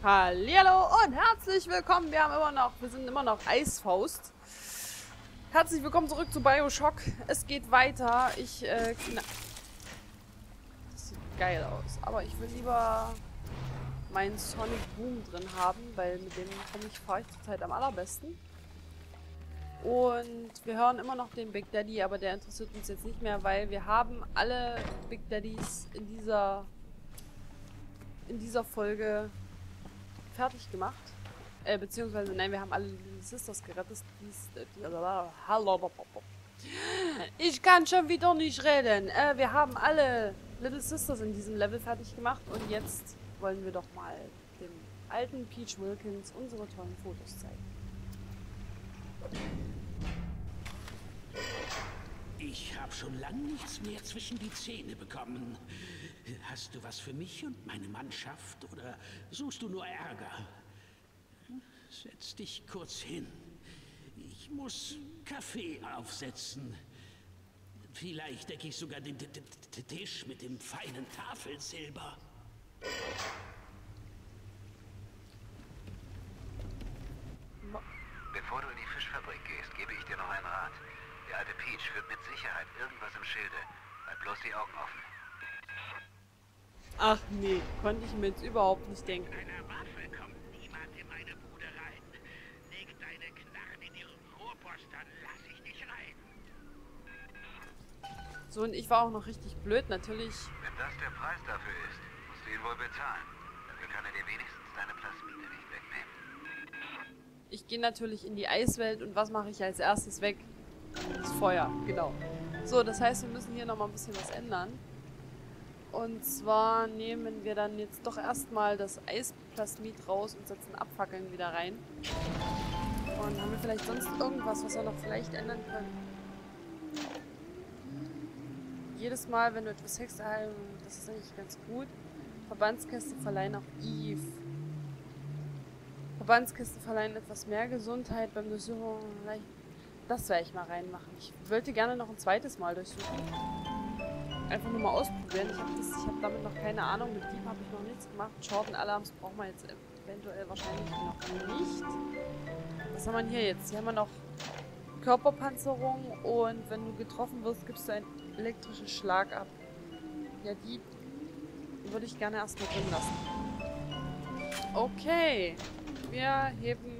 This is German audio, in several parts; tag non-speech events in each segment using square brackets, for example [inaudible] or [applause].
Hallo und herzlich willkommen. Wir haben immer noch, wir sind immer noch Eisfaust. Herzlich willkommen zurück zu Bioshock. Es geht weiter. Ich, äh, Das sieht geil aus. Aber ich will lieber meinen Sonic Boom drin haben, weil mit dem komme ich, fahre ich zurzeit am allerbesten. Und wir hören immer noch den Big Daddy, aber der interessiert uns jetzt nicht mehr, weil wir haben alle Big Daddys in dieser in dieser Folge fertig gemacht. Äh, beziehungsweise, nein, wir haben alle Little Sisters gerettet. Die, die, hallo, ich kann schon wieder nicht reden. Äh, wir haben alle Little Sisters in diesem Level fertig gemacht und jetzt wollen wir doch mal dem alten Peach Wilkins unsere tollen Fotos zeigen. Ich habe schon lange nichts mehr zwischen die Zähne bekommen. Hast du was für mich und meine Mannschaft oder suchst du nur Ärger? Setz dich kurz hin. Ich muss Kaffee aufsetzen. Vielleicht decke ich sogar den Tisch mit dem feinen Tafelsilber. Bevor du in die Fischfabrik gehst, gebe ich dir noch einen Rat. Der alte Peach führt mit Sicherheit irgendwas im Schilde. Halt bloß die Augen offen. Ach nee, konnte ich mir jetzt überhaupt nicht denken. So, und ich war auch noch richtig blöd, natürlich. Wenn das der Preis dafür ist, musst du ihn wohl bezahlen. Dafür kann er dir wenigstens deine Plasmide nicht wegnehmen. Ich gehe natürlich in die Eiswelt und was mache ich als erstes weg? Das Feuer, genau. So, das heißt, wir müssen hier nochmal ein bisschen was ändern. Und zwar nehmen wir dann jetzt doch erstmal das Eisplasmid raus und setzen Abfackeln wieder rein. Und haben wir vielleicht sonst irgendwas, was wir noch vielleicht ändern können? Jedes Mal, wenn du etwas Hex erhalten, das ist eigentlich ganz gut. Verbandskäste verleihen auch Eve. Verbandskisten verleihen etwas mehr Gesundheit beim Durchsuchen. Das werde ich mal reinmachen. Ich wollte gerne noch ein zweites Mal durchsuchen einfach nur mal ausprobieren. Ich habe hab damit noch keine Ahnung. Mit Dieb habe ich noch nichts gemacht. Jordan Alarms brauchen wir jetzt eventuell wahrscheinlich noch nicht. Was haben wir hier jetzt? Hier haben wir noch Körperpanzerung und wenn du getroffen wirst, gibst du einen elektrischen Schlag ab. Ja, die würde ich gerne erstmal drin lassen. Okay. Wir heben...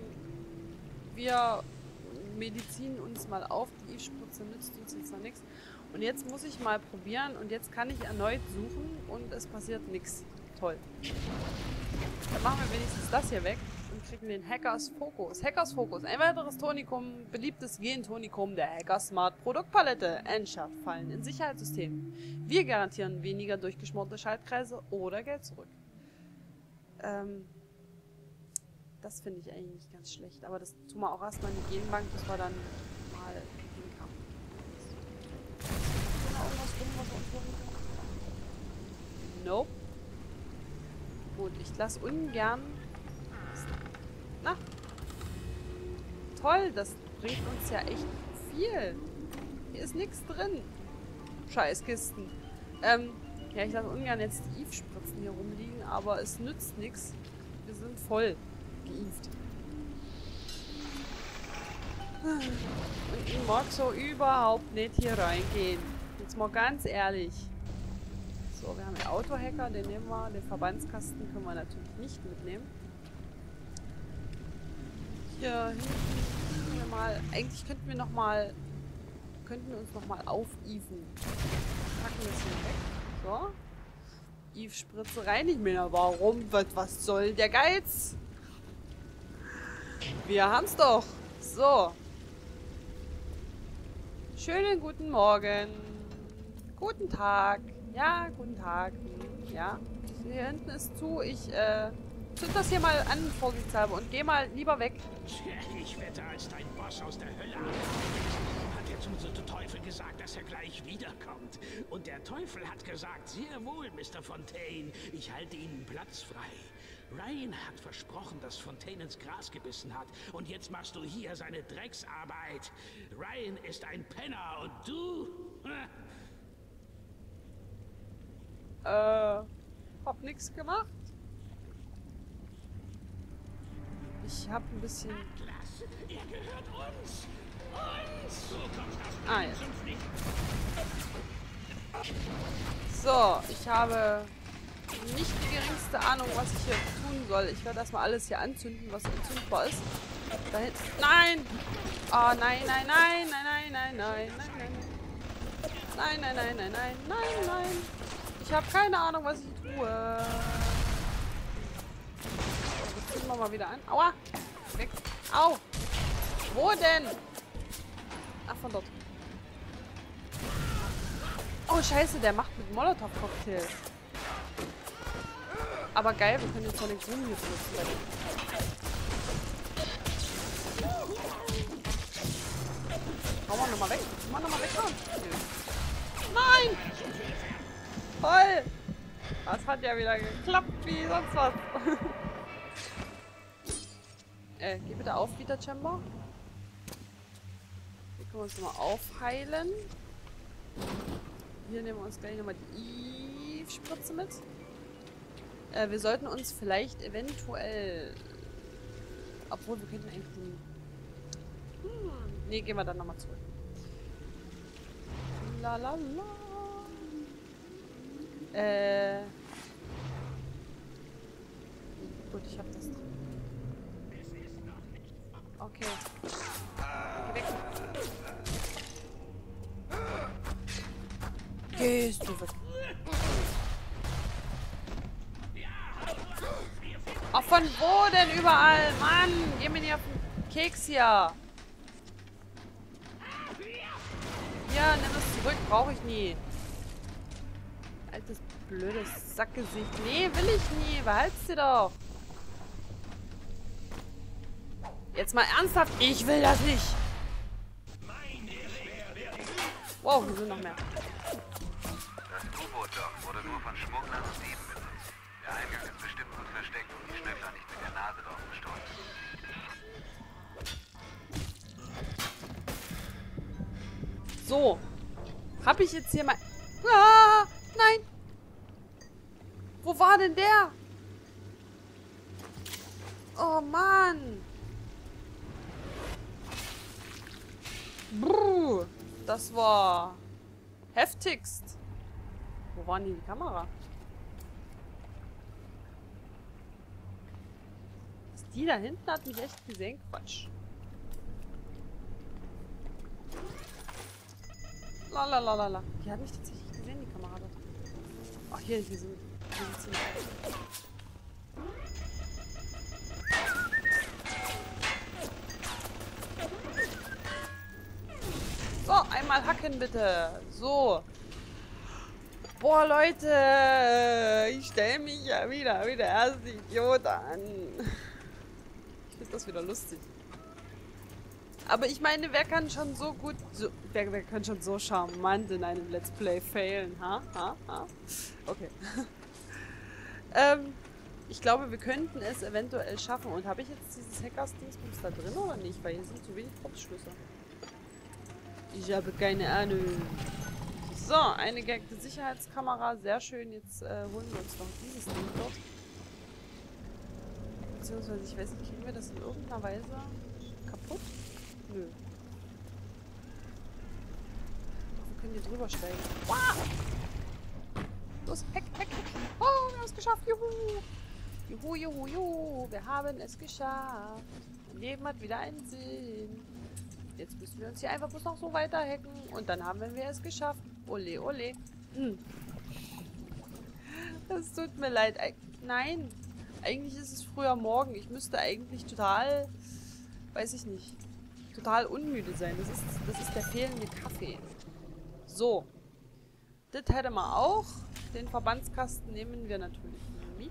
Wir medizinen uns mal auf. Die Eve-Spritze nützt uns jetzt noch nichts. Und jetzt muss ich mal probieren und jetzt kann ich erneut suchen und es passiert nichts. Toll. Dann machen wir wenigstens das hier weg und kriegen den Hackers Focus. Hackers Focus, ein weiteres Tonikum, beliebtes Gen-Tonikum der Hacker Smart Produktpalette. Entschärft Fallen in Sicherheitssystemen. Wir garantieren weniger durchgeschmorte Schaltkreise oder Geld zurück. Ähm, das finde ich eigentlich nicht ganz schlecht. Aber das tun wir auch erstmal in die Genbank, bis wir dann mal irgendwas rum, was uns? Nope. Gut, ich lasse ungern... Na. Toll, das bringt uns ja echt viel. Hier ist nichts drin. Scheißkisten. Ähm, ja, ich lasse ungern jetzt die Eve-Spritzen hier rumliegen, aber es nützt nichts. Wir sind voll geimpft. Und ich mag so überhaupt nicht hier reingehen. Jetzt mal ganz ehrlich. So, wir haben den Autohacker, den nehmen wir. Den Verbandskasten können wir natürlich nicht mitnehmen. Hier hinten wir mal. Eigentlich könnten wir noch mal. Könnten wir uns noch mal aufeven. Packen das hier weg. So. Eve-Spritze rein. Ich meine, warum? Was, was soll der Geiz? Wir haben's doch. So. Schönen guten Morgen. Guten Tag. Ja, guten Tag. Ja. Hier hinten ist zu. Ich, äh, zünd das hier mal an, vorsichtshalber, und geh mal lieber weg. Ich wette, als dein Boss aus der Hölle hat der zu Teufel gesagt, dass er gleich wiederkommt. Und der Teufel hat gesagt, sehr wohl, Mr. Fontaine, ich halte Ihnen Platz frei. Ryan hat versprochen, dass Fontaine ins Gras gebissen hat. Und jetzt machst du hier seine Drecksarbeit. Ryan ist ein Penner und du... [laughs] Äh, hab nix gemacht. Ich habe ein bisschen... Klasse, er gehört uns. Uns. Ah, ja. So, ich habe nicht die geringste Ahnung, was ich hier tun soll. Ich werde erstmal alles hier anzünden, was entzündbar ist. Da hinten. Nein! Oh, nein, nein, nein, nein, nein, nein, nein, nein, nein. Nein, nein, nein, nein, nein, nein, nein. Ich habe keine Ahnung, was ich tue. Jetzt zünden wir mal wieder an. Aua! Weg. Au! Wo denn? Ach, von dort. Oh, scheiße, der macht mit Molotow-Cocktails. Aber geil, wir können den Sonic Boom hier benutzen. Hau mal nochmal weg. Hau mal nochmal weg. Nö. Nein! Toll! Das hat ja wieder geklappt wie sonst was. [laughs] äh, geh bitte auf, Vita Chamber. Hier können wir uns nochmal aufheilen. Hier nehmen wir uns gleich nochmal die Eve-Spritze mit. Äh, wir sollten uns vielleicht eventuell... Obwohl, wir könnten eigentlich. Hm, nee, gehen wir dann nochmal zurück. La la la. Äh... Gut, ich hab das. Okay. Geh weg. Gehst du weg. Ach, von wo denn überall? Mann, geh mir nicht auf den Keks hier. Ja, nimm es zurück, brauche ich nie. Blödes Sackgesicht. Nee, will ich nie. Behalt's dir doch. Jetzt mal ernsthaft. Ich will das nicht. Wow, hier sind noch mehr. Das U-Boot-Dock wurde nur von Schmugglern und Dieben benutzt. Der Eingang ist bestimmt gut versteckt, um die Schnüffler nicht mit der Nase drauf zu stoßen. So. Hab ich jetzt hier mal... war denn der? Oh, Mann. Brrr, das war heftigst. Wo war denn die Kamera? Ist die da hinten hat mich echt gesehen? Quatsch. Lalalala. Die hat mich tatsächlich gesehen, die Kamera. Ach, hier, hier sind. So, einmal hacken bitte. So. Boah, Leute. Ich stelle mich ja wieder wie der erste Idiot an. Ich finde das wieder lustig. Aber ich meine, wer kann schon so gut, so, wer, wer kann schon so charmant in einem Let's Play failen, ha? Ha? Ha? Okay. [laughs] ähm, ich glaube, wir könnten es eventuell schaffen. Und habe ich jetzt dieses Hackers-Dingsbums da drin oder nicht? Weil hier sind zu wenig Kopfschlüsse. Ich habe keine Ahnung. So, eine gehackte Sicherheitskamera. Sehr schön. Jetzt äh, holen wir uns noch dieses Ding dort. Beziehungsweise, ich weiß nicht, kriegen wir das in irgendeiner Weise kaputt? Nö. Wir können hier drüber steigen. Wow! Los, heck, heck, heck. Oh, wir haben es geschafft. Juhu. Juhu, juhu, juhu. Wir haben es geschafft. Leben hat wieder einen Sinn. Jetzt müssen wir uns hier einfach bloß noch so weiter hacken. Und dann haben wir es geschafft. Ole, ole. Hm. Es tut mir leid. Nein. Eigentlich ist es früher Morgen. Ich müsste eigentlich total... Weiß ich nicht total unmüde sein. Das ist, das ist der fehlende Kaffee. So. Das hätte man auch. Den Verbandskasten nehmen wir natürlich mit.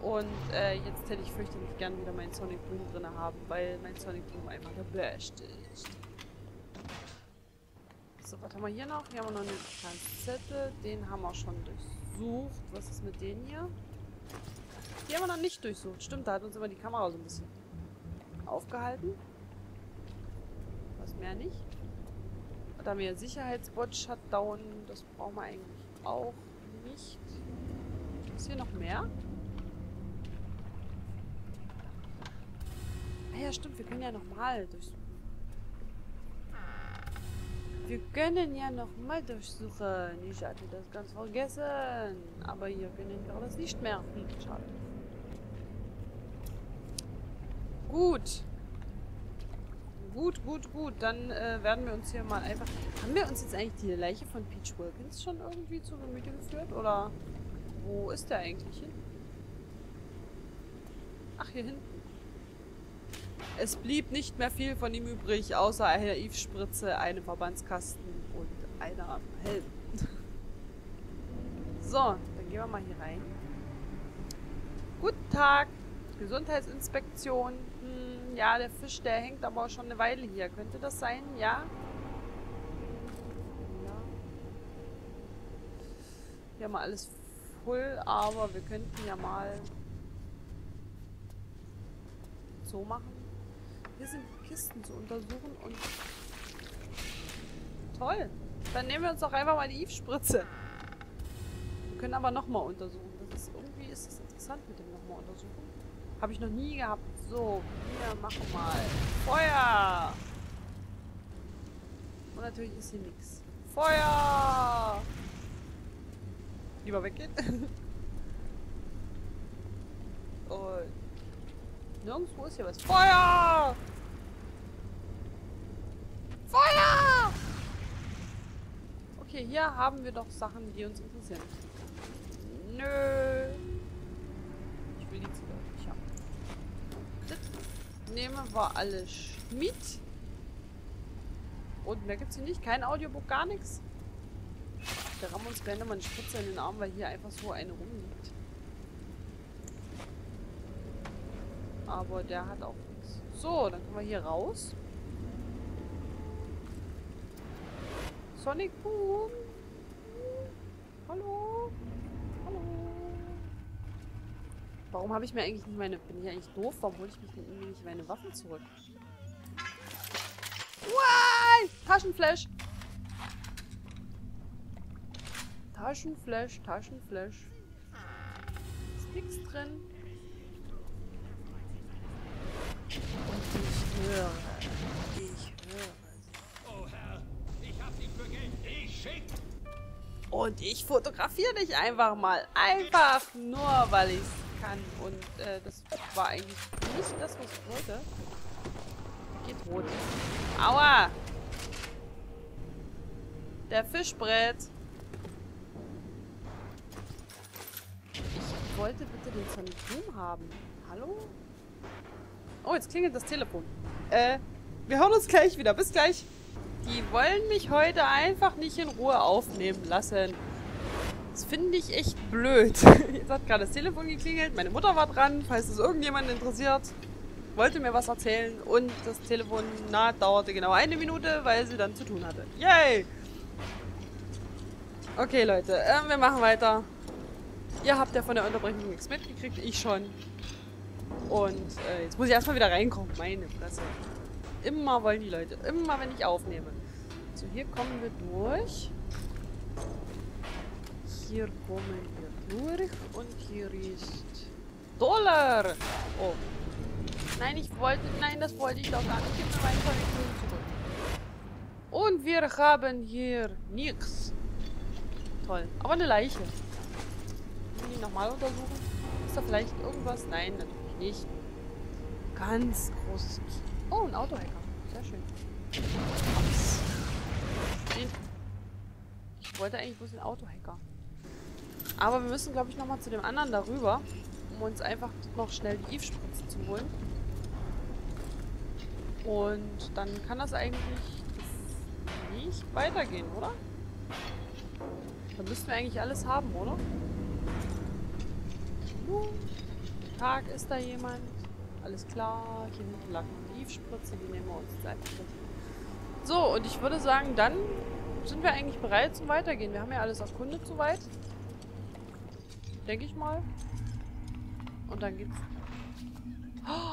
Und äh, jetzt hätte ich fürchterlich gern wieder meinen Sonic Boom drin haben, weil mein Sonic Boom einfach Beste ist. So, was haben wir hier noch? Hier haben wir noch eine Kassette. Den haben wir schon durchsucht. Was ist mit denen hier? Die haben wir noch nicht durchsucht. Stimmt, da hat uns immer die Kamera so ein bisschen aufgehalten. Was mehr nicht. Da haben wir Sicherheitsbot-Shutdown. Das brauchen wir eigentlich auch nicht. Ist hier noch mehr? ja, stimmt. Wir können ja nochmal durchsuchen. Wir können ja nochmal durchsuchen. Ich hatte das ganz vergessen. Aber hier können wir das nicht mehr. Hm, schade. Gut. Gut, gut, gut. Dann äh, werden wir uns hier mal einfach... Haben wir uns jetzt eigentlich die Leiche von Peach Wilkins schon irgendwie zu Gemüte geführt? Oder wo ist der eigentlich hin? Ach, hier hinten. Es blieb nicht mehr viel von ihm übrig, außer einer Eve-Spritze, einem Verbandskasten und einer Helm. [laughs] so, dann gehen wir mal hier rein. Guten Tag. Gesundheitsinspektion. Hm, ja, der Fisch, der hängt aber schon eine Weile hier. Könnte das sein? Ja? Ja. Hier haben wir alles voll, aber wir könnten ja mal so machen. Hier sind Kisten zu untersuchen und... Toll! Dann nehmen wir uns doch einfach mal die Eve-Spritze. Wir können aber nochmal untersuchen. Das ist, irgendwie ist das interessant mit dem nochmal untersuchen. Habe ich noch nie gehabt. So, wir machen mal Feuer! Und natürlich ist hier nichts. Feuer! Lieber weggehen. [laughs] Und nirgendwo ist hier was. Feuer! Feuer! Okay, hier haben wir doch Sachen, die uns interessieren. Nö. Ich will die haben. Das nehmen wir alles mit. Und mehr gibt's hier nicht. Kein Audiobook, gar nichts. Rammen wir uns gleich nochmal eine Spritze in den Arm, weil hier einfach so eine rumliegt. Aber der hat auch nichts. So, dann können wir hier raus. Sonic Boom. Hallo? Warum habe ich mir eigentlich nicht meine... Bin ich eigentlich doof? Warum hole ich mich denn irgendwie nicht meine Waffen zurück? Wow! Taschenflash! Taschenflash, Taschenflash. Ist nichts drin. Und ich höre. Ich höre. Oh Herr, ich hab dich für Geld. Ich schick. Und ich fotografiere dich einfach mal. Einfach nur, weil ich es kann. Und äh, das war eigentlich nicht das, was ich wollte. Geht rot. Aua! Der Fischbrett. Ich wollte bitte den Sonic haben. Hallo? Oh, jetzt klingelt das Telefon. Äh, wir hören uns gleich wieder. Bis gleich. Die wollen mich heute einfach nicht in Ruhe aufnehmen lassen. Das finde ich echt blöd. [laughs] Jetzt hat gerade das Telefon geklingelt. Meine Mutter war dran, falls es irgendjemand interessiert. Wollte mir was erzählen und das Telefonat dauerte genau eine Minute, weil sie dann zu tun hatte. Yay! Okay, Leute, äh, wir machen weiter. Ihr habt ja von der Unterbrechung nichts mitgekriegt, ich schon. Und äh, jetzt muss ich erstmal wieder reinkommen. Meine Fresse. Immer wollen die Leute. Immer wenn ich aufnehme. So, hier kommen wir durch. Hier kommen wir durch. Und hier ist Dollar. Oh. Nein, ich wollte... Nein, das wollte ich doch gar nicht. Gib mir meine Kondition zurück. Und wir haben hier nichts. Toll. Aber eine Leiche. Können die nochmal untersuchen? Ist da vielleicht irgendwas? Nein, natürlich nicht. Ganz großes. Oh, ein Autohacker. Sehr schön. Ich wollte eigentlich bloß ein Autohacker. Aber wir müssen, glaube ich, nochmal zu dem anderen darüber, um uns einfach noch schnell die Eve-Spritze zu holen. Und dann kann das eigentlich nicht weitergehen, oder? Dann müssten wir eigentlich alles haben, oder? Tag, ist da jemand? Alles klar. Hier hinten lag eine Eve-Spritze, die nehmen wir uns jetzt einfach mit. So, und ich würde sagen, dann sind wir eigentlich bereit zum Weitergehen. Wir haben ja alles erkundet soweit. Denke ich mal. Und dann geht's... [gasps]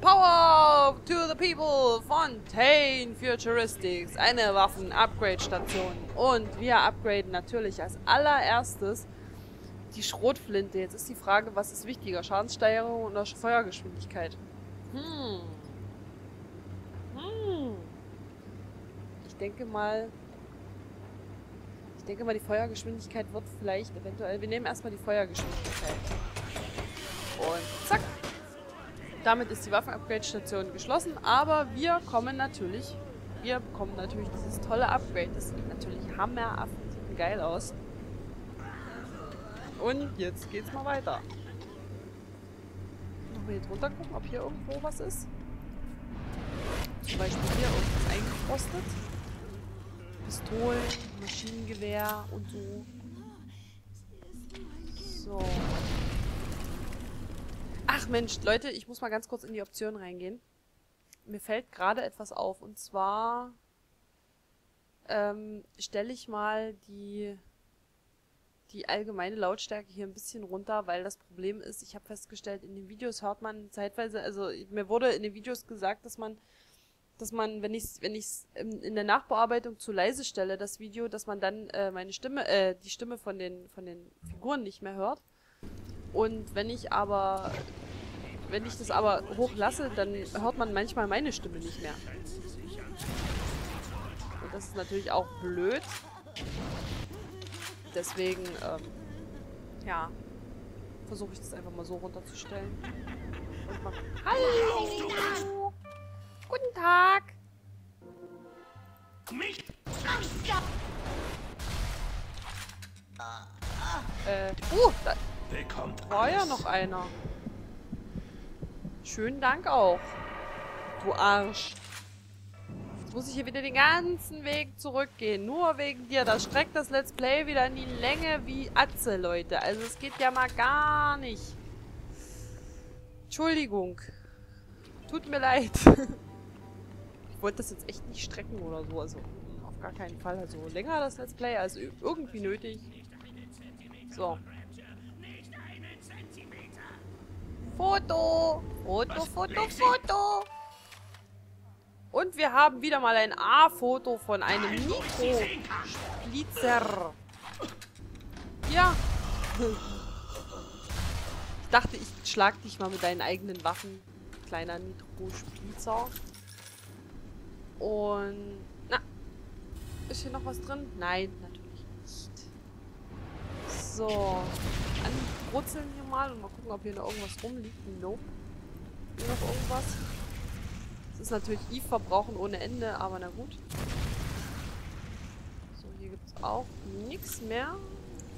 Power to the people! Fontaine Futuristics. Eine Waffen-Upgrade-Station. Und wir upgraden natürlich als allererstes die Schrotflinte. Jetzt ist die Frage, was ist wichtiger? Schadenssteigerung oder Feuergeschwindigkeit? Hm. Ich denke mal... Ich denke mal, die Feuergeschwindigkeit wird vielleicht eventuell... Wir nehmen erstmal die Feuergeschwindigkeit. Und zack. Damit ist die Waffen-Upgrade-Station geschlossen, aber wir kommen natürlich... Wir bekommen natürlich dieses tolle Upgrade. Das sieht natürlich hammeraffen geil aus. Und jetzt geht's mal weiter. Nochmal hier drunter gucken, ob hier irgendwo was ist. Zum Beispiel hier irgendwas eingefrostet. Pistolen, Maschinengewehr und so. So. Ach Mensch, Leute, ich muss mal ganz kurz in die Option reingehen. Mir fällt gerade etwas auf. Und zwar ähm, stelle ich mal die die allgemeine Lautstärke hier ein bisschen runter, weil das Problem ist, ich habe festgestellt, in den Videos hört man zeitweise, also mir wurde in den Videos gesagt, dass man, dass man, wenn ich wenn ich's in der Nachbearbeitung zu leise stelle, das Video, dass man dann äh, meine Stimme, äh, die Stimme von den von den Figuren nicht mehr hört. Und wenn ich aber, wenn ich das aber hochlasse, dann hört man manchmal meine Stimme nicht mehr. Und das ist natürlich auch blöd. Deswegen, ähm, ja, versuche ich das einfach mal so runterzustellen. Und mal Hallo! Guten Tag! Nicht! Äh, uh, da Bekommt war ja alles. noch einer. Schönen Dank auch. Du Arsch. Jetzt muss ich hier wieder den ganzen Weg zurückgehen. Nur wegen dir. Das streckt das Let's Play wieder in die Länge wie Atze, Leute. Also es geht ja mal gar nicht. Entschuldigung. Tut mir leid. [laughs] ich wollte das jetzt echt nicht strecken oder so. Also auf gar keinen Fall. Also länger das Let's Play als irgendwie nötig. So. Foto! Foto, Foto, Foto! Und wir haben wieder mal ein A-Foto von einem Nitro-Splitzer. Ja. Ich dachte, ich schlag dich mal mit deinen eigenen Waffen. Kleiner Nitro-Splitzer. Und... Na. Ist hier noch was drin? Nein, natürlich nicht. So. Anbrutzeln hier mal und mal gucken, ob hier noch irgendwas rumliegt. Nope. Hier noch irgendwas? Das ist natürlich Eve verbrauchen ohne Ende, aber na gut. So, hier gibt es auch nichts mehr.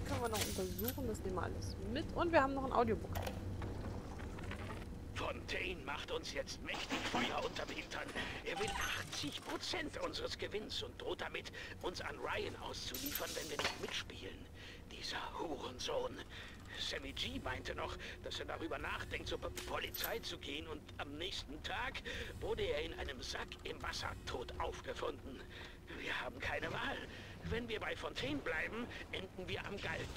Können wir noch untersuchen, das nehmen wir alles mit. Und wir haben noch ein Audiobook. Fontaine macht uns jetzt mächtig Feuer unterm Hintern. Er will 80 Prozent unseres Gewinns und droht damit, uns an Ryan auszuliefern, wenn wir nicht mitspielen. Dieser Hurensohn. Sammy G meinte noch, dass er darüber nachdenkt, zur Polizei zu gehen und am nächsten Tag wurde er in einem Sack im Wasser tot aufgefunden. Wir haben keine Wahl. Wenn wir bei Fontaine bleiben, enden wir am Galgen.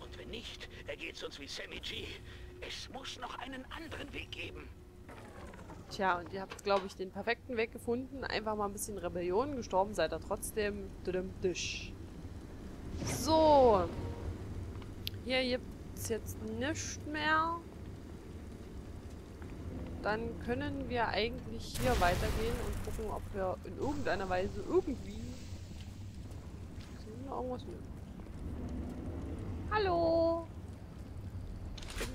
Und wenn nicht, ergeht's uns wie Sammy G. Es muss noch einen anderen Weg geben. Tja, und ihr habt, glaube ich, den perfekten Weg gefunden. Einfach mal ein bisschen Rebellion. Gestorben seid ihr trotzdem. So. Hier gibt es jetzt nichts mehr. Dann können wir eigentlich hier weitergehen und gucken, ob wir in irgendeiner Weise irgendwie... Sehen wir irgendwas? Nö. Hallo!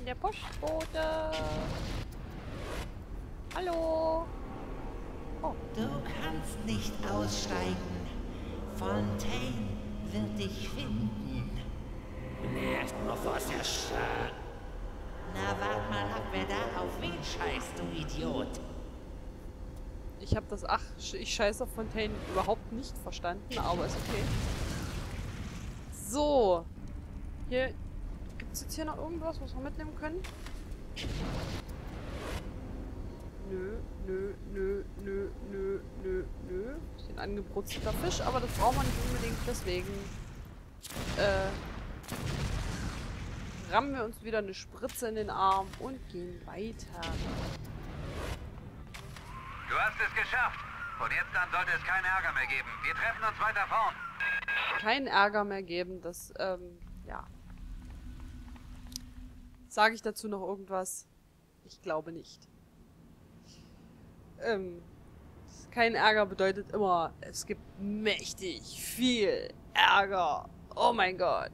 Der Postbote. Hallo! Oh, Du kannst nicht aussteigen. Fontaine wird dich finden. Nicht nur was er sagt. Na, wart mal ab, wer da auf wen scheißt, du Idiot. Ich habe das Ach, ich scheiße auf Fontaine überhaupt nicht verstanden, aber ist okay. So. Hier. Es jetzt hier noch irgendwas, was wir mitnehmen können? Nö, nö, nö, nö, nö, nö, nö. Ist ein angebrutzelter Fisch, aber das brauchen wir nicht unbedingt, deswegen. Äh. Rammen wir uns wieder eine Spritze in den Arm und gehen weiter. Du hast es geschafft. Von jetzt an sollte es keinen Ärger mehr geben. Wir treffen uns weiter vorn. keinen Ärger mehr geben. Das, ähm, ja. Sage ich dazu noch irgendwas? Ich glaube nicht. Ähm, kein Ärger bedeutet immer, es gibt mächtig viel Ärger. Oh mein Gott.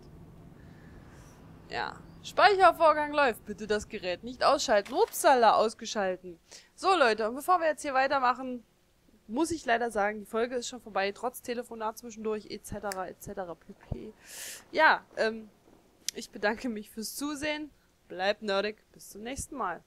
Ja. Speichervorgang läuft. Bitte das Gerät nicht ausschalten. Upsala, ausgeschalten. So, Leute, und bevor wir jetzt hier weitermachen, muss ich leider sagen, die Folge ist schon vorbei, trotz Telefonat zwischendurch, etc., etc., pp. Ja, ähm, ich bedanke mich fürs Zusehen. Bleibt nerdig. Bis zum nächsten Mal.